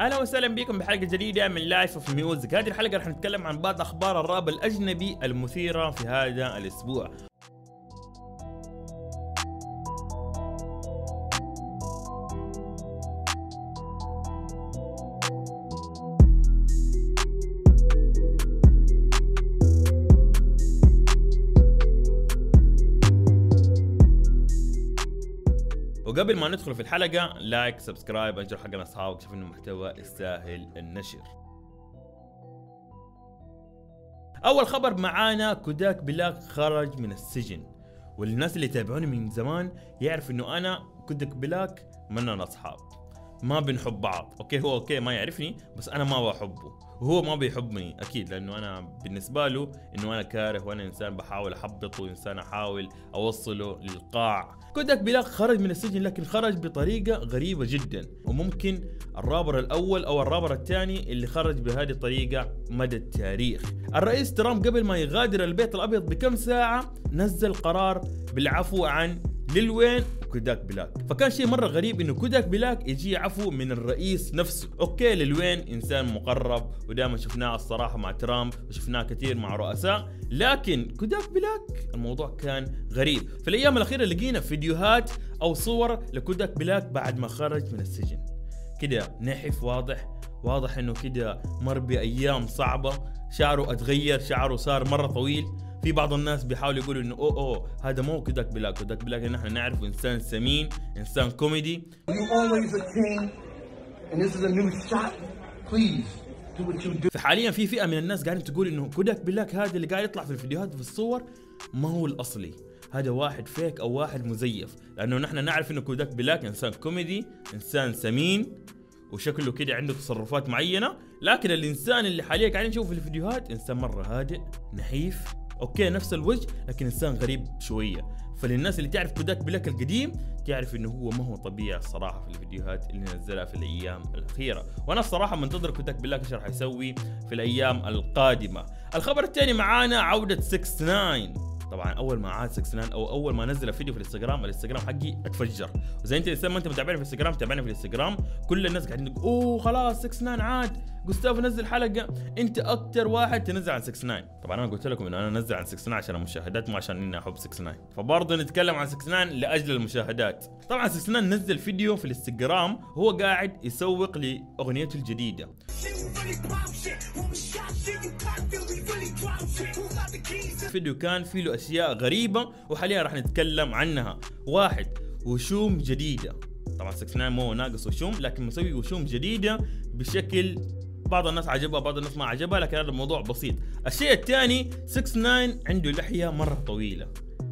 أهلا وسهلا بكم بحلقة جديدة من Life of Music هذه الحلقة رح نتكلم عن بعض أخبار الراب الأجنبي المثيرة في هذا الأسبوع. وقبل ما ندخل في الحلقة like subscribe انشر حق اصحابك شوف إنه محتوى يستاهل النشر. أول خبر معانا كوداك بلاك خرج من السجن. والناس اللي يتابعوني من زمان يعرف إنه أنا كوداك بلاك مننا اصحاب ما بنحب بعض. okay هو okay ما يعرفني بس أنا ما بحبه. وهو ما بيحبني أكيد لأنه أنا بالنسبة له إنه أنا كاره وأنا إنسان بحاول أحبطه إنسان أحاول أوصله للقاع. كوداك بلاك خرج من السجن لكن خرج بطريقة غريبة جدا. وممكن الرابر الأول أو الرابر الثاني اللي خرج بهذه الطريقة مدى التاريخ. الرئيس ترامب قبل ما يغادر البيت الأبيض بكم ساعة نزل قرار بالعفو عن ليل وين وكوداك بلاك فكان شيء مرة غريب إنه كوداك بلاك يجي عفو من الرئيس نفسه. okay ليل وين إنسان مقرب ودائما شفناه الصراحة مع ترامب وشفناه كثير مع رؤساء. لكن كوداك بلاك الموضوع كان غريب. في الأيام الأخيرة لقينا فيديوهات أو صور لكوداك بلاك بعد ما خرج من السجن. كده نحف واضح. واضح إنه كده مر بأيام صعبة. شعره أتغير شعره صار مرة طويل. في بعض الناس بيحاولوا يقولوا إنه أوه أوه هذا مو كوداك بلاك كوداك بلاك نحن نعرفه إنسان سمين إنسان كوميدي. فحاليا في فئة من الناس قاعدين تقول إنه كوداك بلاك هذا اللي قاعد يطلع في الفيديوهات وفي الصور ما هو الأصلي. هذا واحد fake أو واحد مزيف. لأنه نحن نعرف إنه كوداك بلاك إنسان كوميدي إنسان سمين وشكله كده عنده تصرفات معينة. لكن الإنسان اللي حاليا قاعدين نشوفه في الفيديوهات إنسان مرة هادئ نحيف. okay نفس الوجه لكن إنسان غريب شوية. فللناس اللي تعرف كوداك بلاك القديم تعرف إنه هو ما هو طبيعي الصراحه في الفيديوهات اللي نزلها في الأيام الأخيرة. وأنا الصراحة منتظر كوداك بلاك إيش راح يسوي في الأيام القادمة. الخبر الثاني معانا عودة 6 9 طبعا أول ما عاد 6 9 أو أول ما نزل فيديو في الإنستغرام الإنستغرام حقي اتفجر. وزي أنت انسان ما أنت متابعني في الإنستغرام؟ تابعني في الإنستغرام. كل الناس قاعدين يقول أوه خلاص 6 9 عاد. جوستافو نزل حلقة. أنت أكثر واحد تنزل عن 6 9 طبعا أنا قلت لكم إنه أنا أنزل عن 6 9 عشان المشاهدات مو عشان إني أحب 6 9 فبرضه نتكلم عن 6 9 لأجل المشاهدات. طبعا 6 9 نزل فيديو في الإنستغرام هو قاعد يسوق لأغنيته الجديدة. الفيديو كان فيه له أشياء غريبة وحاليا راح نتكلم عنها. واحد وشوم جديدة. طبعا 69 مو ناقص وشوم لكن مسوي وشوم جديدة بشكل بعض الناس عجبها بعض الناس ما عجبها لكن هذا الموضوع بسيط. الشيء الثاني 69 عنده لحية مرة طويلة.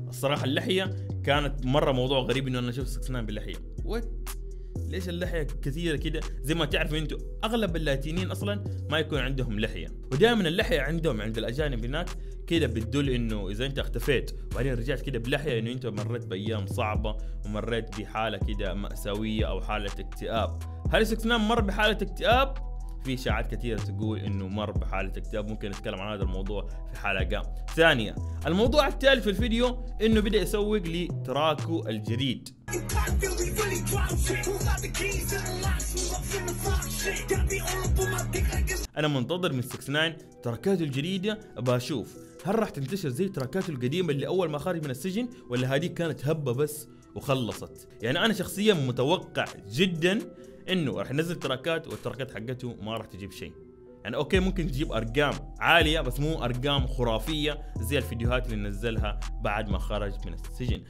الصراحة اللحية كانت مرة موضوع غريب إنه أنا أشوف 69 باللحية. وات ليش اللحية كثيرة كده؟ زي ما تعرفوا أنتم أغلب اللاتينيين أصلا ما يكون عندهم لحية. ودائما اللحية عندهم عند الأجانب هناك كده بتدل إنه إذا انت اختفيت وبعدين رجعت كده بلحية إنه انت مريت بأيام صعبة ومريت بحالة كده مأساوية أو حالة اكتئاب. هل 69 مر بحالة اكتئاب؟ في اشاعات كثيرة تقول إنه مر بحالة اكتئاب. ممكن نتكلم عن هذا الموضوع في حلقة ثانية. الموضوع الثالث في الفيديو إنه بدأ يسوق لتراكو الجديد. أنا منتظر من 69 تركاته الجديده ابى أشوف هل راح تنتشر زي تركاته القديمة اللي أول ما خرج من السجن ولا هذه كانت هبة بس وخلصت؟ يعني أنا شخصيا متوقع جدا إنه راح ينزل تراكات والتراكات حقته ما راح تجيب شيء. يعني okay ممكن تجيب أرقام عالية بس مو أرقام خرافية زي الفيديوهات اللي نزلها بعد ما خرج من السجن.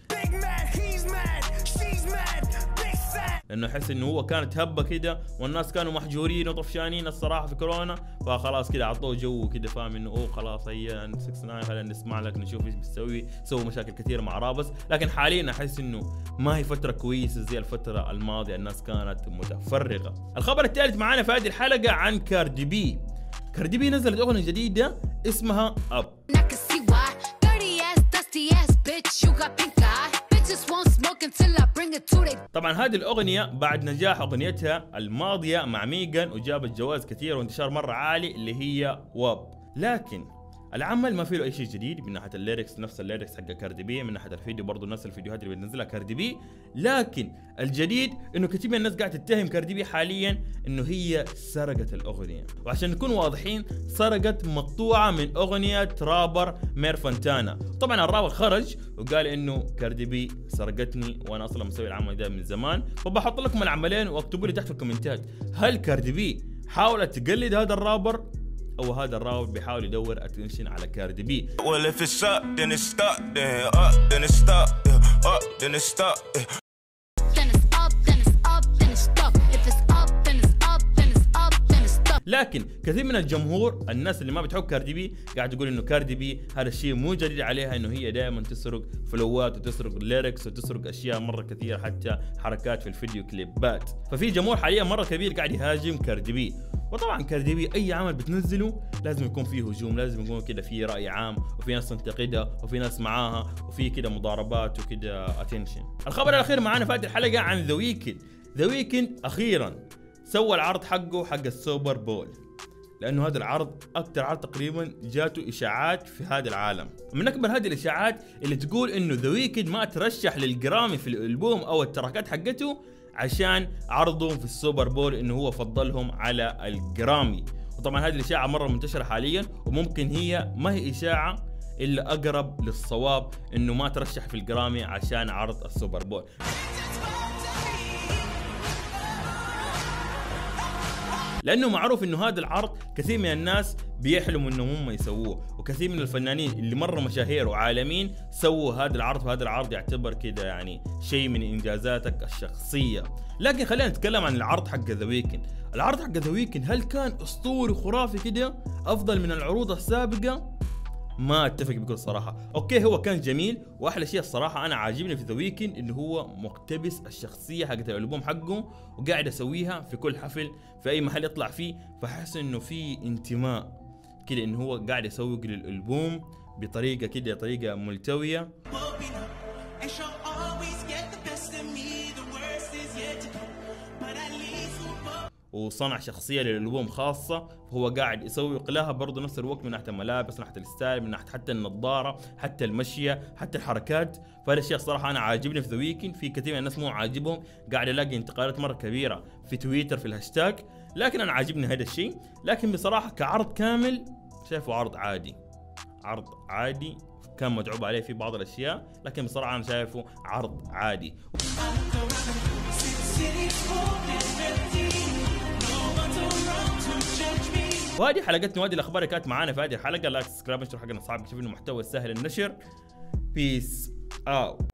لأنه أحس إنه هو كانت هبة كده والناس كانوا محجورين وطفشانين الصراحة في كورونا فخلاص كده اعطوه جو كده فاهم إنه أوه خلاص هيا 69 خلينا نسمع لك نشوف إيش بتسوي. سووا مشاكل كثير مع rappers. لكن حاليا أحس إنه ما هي فترة كويسة زي الفترة الماضية الناس كانت متفرغه الخبر الثالث معانا في هذه الحلقة عن كاردي بي. كاردي بي نزلت أغنية جديدة اسمها Up طبعا هذه الأغنية بعد نجاح أغنيتها الماضية مع ميغان وجابت جوائز كثير وانتشار مرة عالي اللي هي WAP. لكن العمل ما فيه له أي شيء جديد من ناحية ال lyrics نفس ال lyrics حق كاردي بي من ناحية الفيديو برضه نفس الفيديوهات اللي بتنزلها كاردي بي. لكن الجديد إنه كثير من الناس قاعدة تتهم كاردي بي حاليا إنه هي سرقت الأغنية. وعشان نكون واضحين سرقت مقطوعة من أغنية رابر مير فانتانا. طبعا الرابر خرج وقال إنه كاردي بي سرقتني وأنا أصلا مسوي العمل ده من زمان. فبحط لكم العملين واكتبوا لي تحت في الكومنتات هل كاردي بي حاولت تقلد هذا الرابر؟ أو هذا الراوند بيحاول يدور attention على كاردي بي لكن كثير من الجمهور الناس اللي ما بتحب كاردي بي قاعد تقول إنه كاردي بي هذا الشيء مو جديد عليها إنه هي دائما تسرق فلوات وتسرق lyrics وتسرق أشياء مرة كثيرة حتى حركات في الفيديو كليبات. ففي جمهور حاليا مرة كبير قاعد يهاجم كاردي بي. وطبعا كاردي بي أي عمل بتنزله لازم يكون فيه هجوم لازم يكون كده في رأي عام وفي ناس تنتقدها وفي ناس معاها وفي كده مضاربات وكده attention الخبر الأخير معانا في هذه الحلقة عن ذا ويكند ذا ويكند أخيرا سوى العرض حقه حق السوبر بول لأنه هذا العرض أكثر عرض تقريبا جاته إشاعات في هذا العالم. من أكبر هذه الإشاعات اللي تقول إنه ذا ويكند ما ترشح للجرامي في الألبوم أو التراكات حقته عشان عرضهم في السوبر بول إنه هو فضلهم على الجرامي. وطبعا هذه الإشاعة مرة منتشرة حاليا وممكن هي ما هي إشاعة إلا أقرب للصواب إنه ما ترشح في الجرامي عشان عرض السوبر بول. لأنه معروف إنه هذا العرض كثير من الناس بيحلموا انهم هم يسووه. وكثير من الفنانين اللي مرة مشاهير وعالمين سووا هذا العرض وهذا العرض يعتبر كده يعني شيء من إنجازاتك الشخصية. لكن خلينا نتكلم عن العرض حق ذا ويكند العرض حق ذا ويكند هل كان أسطوري خرافي كده؟ أفضل من العروض السابقة؟ ما أتفق بكل صراحة. okay هو كان جميل وأحلى شيء الصراحة أنا عاجبني في ذا ويكند إنه هو مقتبس الشخصية حقت الألبوم حقه وقاعد يسويها في كل حفل في أي محل يطلع فيه فحس إنه في انتماء كده إنه هو قاعد يسوق للألبوم بطريقة كده طريقة ملتوية. وصنع شخصية للألبوم خاصة فهو قاعد يسوق لها برضه نفس الوقت من ناحية الملابس من ناحية ال style من ناحية حتى النظارة حتى المشية حتى الحركات. الشيء الصراحه أنا عاجبني في ذا ويكند في كثير من الناس مو عاجبهم قاعد الاقي انتقادات مرة كبيرة في تويتر في الهاشتاج. لكن أنا عاجبني هذا الشيء. لكن بصراحة كعرض كامل شايفه عرض عادي. عرض عادي كان متعوب عليه في بعض الأشياء. لكن بصراحة أنا شايفه عرض عادي. وهذه حلقتنا وهذه الأخبار اللي كانت معانا في هذه الحلقة. like subscribe شاركوا حلقتنا اصحابك شوفوا إنه محتوى سهل النشر. peace out